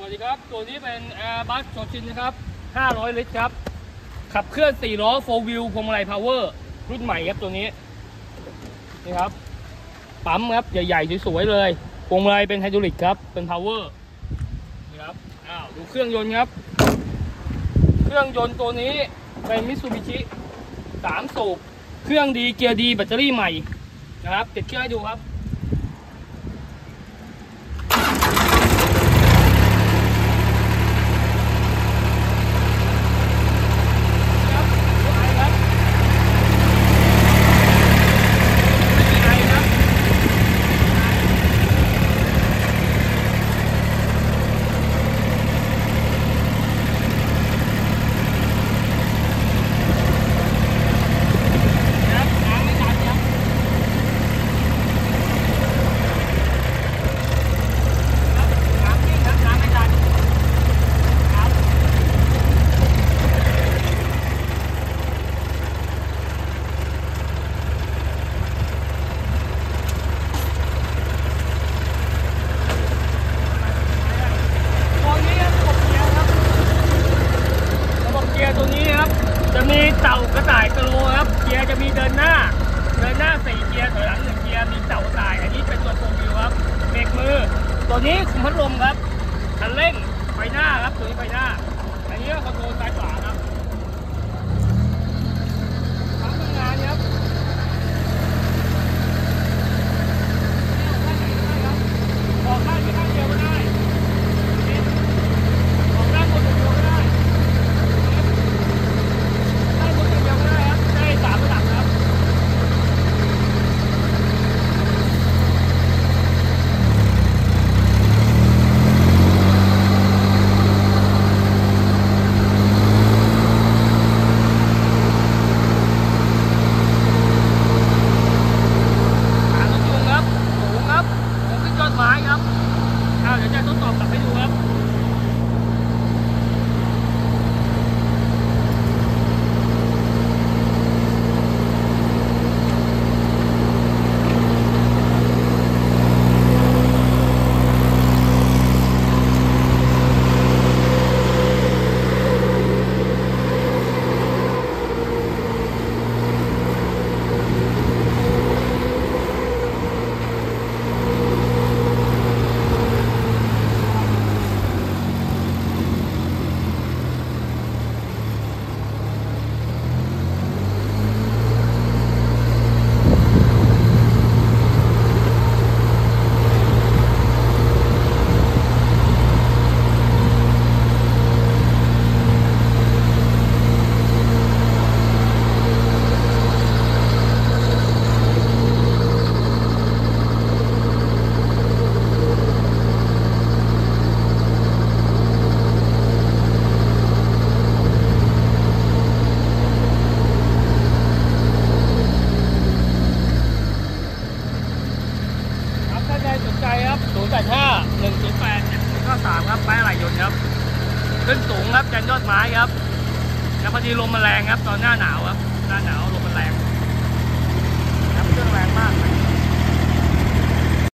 สวัสดีครับ ตัวนี้เป็น Airbus โชชินนะครับ 500 ลิตรครับ ขับเคลื่อน 4 ล้อ 4 wheel พวงมาลัย power รุ่นใหม่ครับตัวนี้ นี่ครับ ปั๊มครับ ใหญ่ๆ สวยๆ เลย พวงมาลัยเป็นไฮดรอลิกครับ เป็น power นี่ครับ อ้าว ดูเครื่องยนต์ครับ เครื่องยนต์ตัวนี้เป็นมิ t ซูบิชิ3สูบ เครื่องดี เกียร์ดี แบตเตอรี่ใหม่นะครับ ติดเครื่องให้ดูครับตัวไอครับตัวไอครับครับน้ำไม่ตันครับครับน้ำนิ่งครับน้ำไม่ตันครับ ตัวนี้ครับระบบเกียร์ครับระบบเกียร์ตัวนี้ครับ จะมีเต่ากระต่ายกระโหลครับ เกียร์จะมีเดินหน้า เดินหน้าสี่เกียร์ถอยหลังหนึ่งเกียร์ มีเต่ากระต่าย อันนี้เป็นตัวโฟร์วิวครับ เบรกมือ ตัวนี้คุมพัดลมครับคันเร่งไฟหน้าครับตัวนี้ไฟหน้าอันนี้ก็คอนโทรลซ้ายขวาครับปั๊มทำงานครับออกข้างนี้ข้างเดียวก็ได้ ของด้านบนอย่างเดียวก็ได้ด้านบนอย่างเดียวก็ได้ครับ ได้สามระดับครับ หางรถยนต์ครับ สูงครับสูงขึ้นยอด ไม้ครับเอาเดี๋ยวจะทดสอบกลับให้ดูครับครับถ้าใครสนใจครับ 085 108 793ครับแป้อะไรยนต์ครับ ขึ้นสูงครับจันยอดไม้ครับแล้วพอดีลมมันแรงครับ ตอนหน้าหนาวครับ หน้าหนาวลมมันแรงครับเครื่องแรงมาก